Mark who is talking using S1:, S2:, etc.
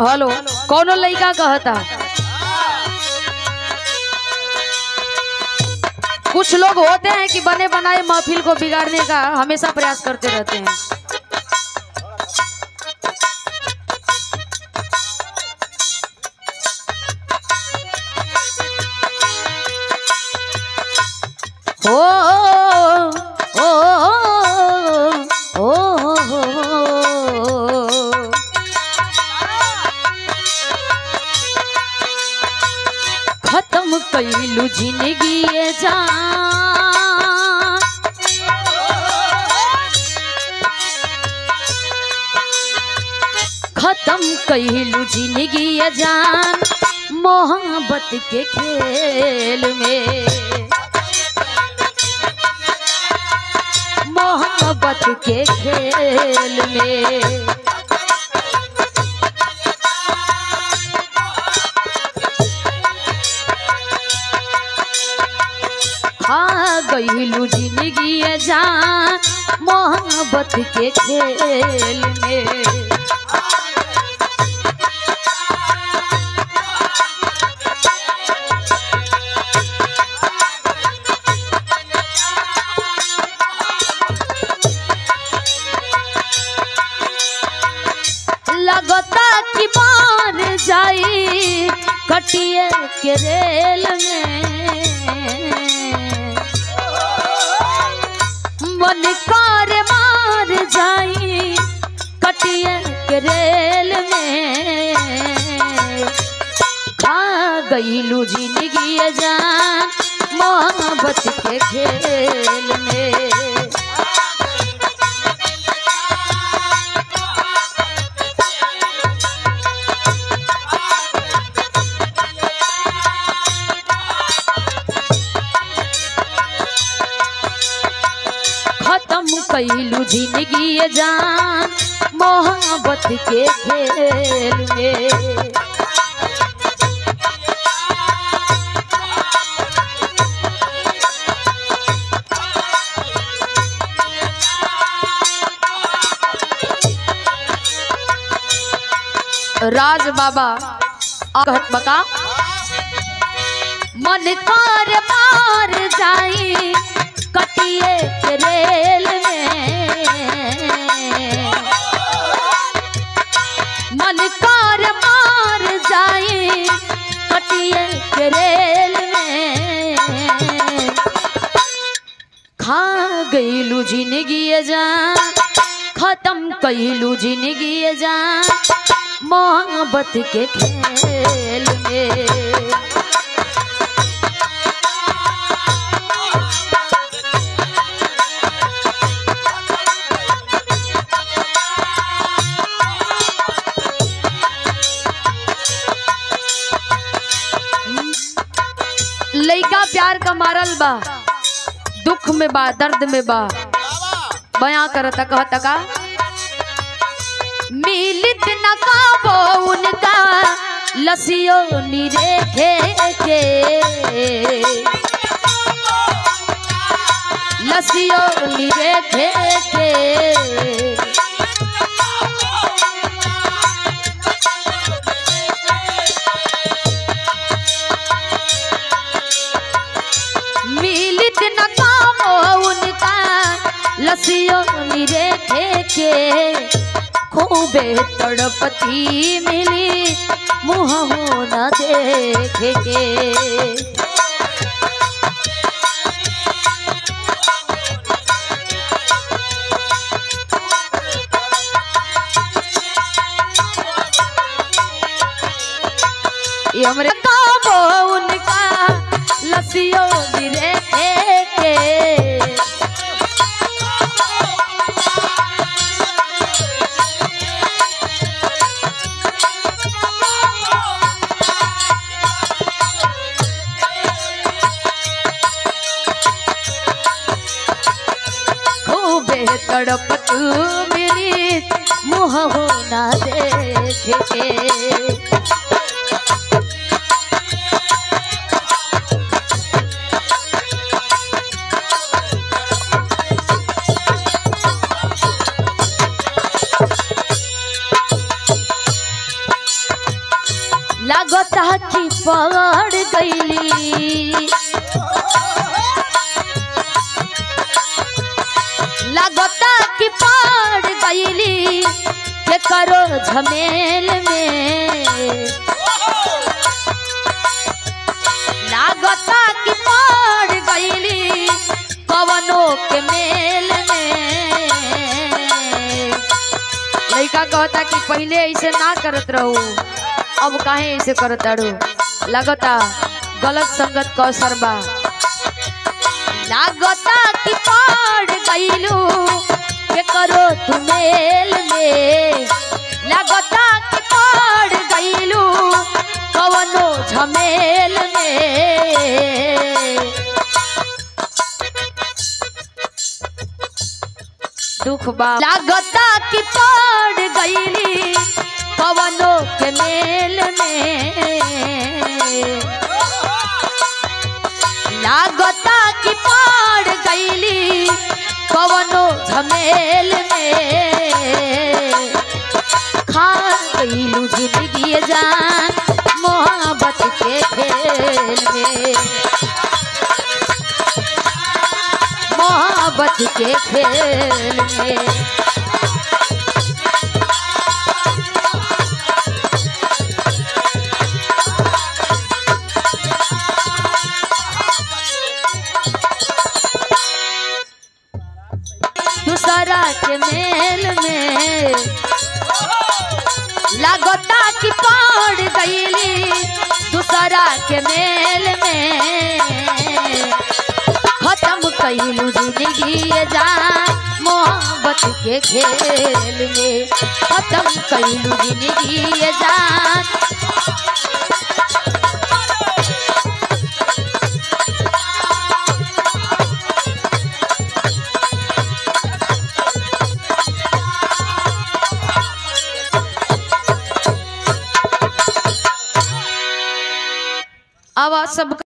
S1: Hello, कौन लड़का कहता? कुछ लोग होते हैं कि बने बनाए महफिल को बिगाड़ने का हमेशा प्रयास करते रहते हैं। ज़िंदगी ये खत्म कैलू ज़िंदगी जान मोहब्बत के खेल में। मोहब्बत के खेल में। खा गईलू ज़िंदगी जान, मोहब्बत के खेल में। लगता कि मार जाई, कटिए के रेल में। ज़िंदगी जान मोहब्बत के खेल खत्म कैलू ज़िंदगी जान मोहब्बत के खेल में। राज बाबा। कहत मन कर मार जाई कटिए रेल में। मन कर मार जाई कटिए रेल में। खा गईलू ज़िंदगी जान, खत्म कैलू ज़िंदगी जान। मोहब्बत के खेल में। प्यार का मारल बा, दुख में बा, दर्द में बा। बयां करता, कहता का? मिलित न काबो उनका, लसियो निरेखे के लसियो निरेखे के मिलित न कामो उनका, लसियो निरेखे के खूबे तड़पती मिली मुँह न देखे के। हमरे कामो उनका लसियो निरेखे के। खूबे तड़पत मिली मुँह हो ना देखे लगता कि पड़ गईली। लगता कि पड़ गईली के करो झमेल में। लागता कि पड़ गईली कवनो के मेल में। लड़का कहता कि पहले ऐसे ना करत रहू, अब काहे ऐसे करत अड़ू? लगता, गलत संगत का असर बा। लागता कि पड़ गईलू। के करो में। लागता कि पड़ गईलू। कवनो झमेल में। दुख बा। झमेल में। खा गईलू ज़िंदगी जान मोहब्बत के खेल में। मोहब्बत के खेल में। दूसरा के मेल में। लगता कि पड़ गईली दूसरा के मेल में। खत्म कैलू ज़िंदगी जान मोहब्बत के खेल में। खत्म कैलू ज़िंदगी ये जान आवाज़ सब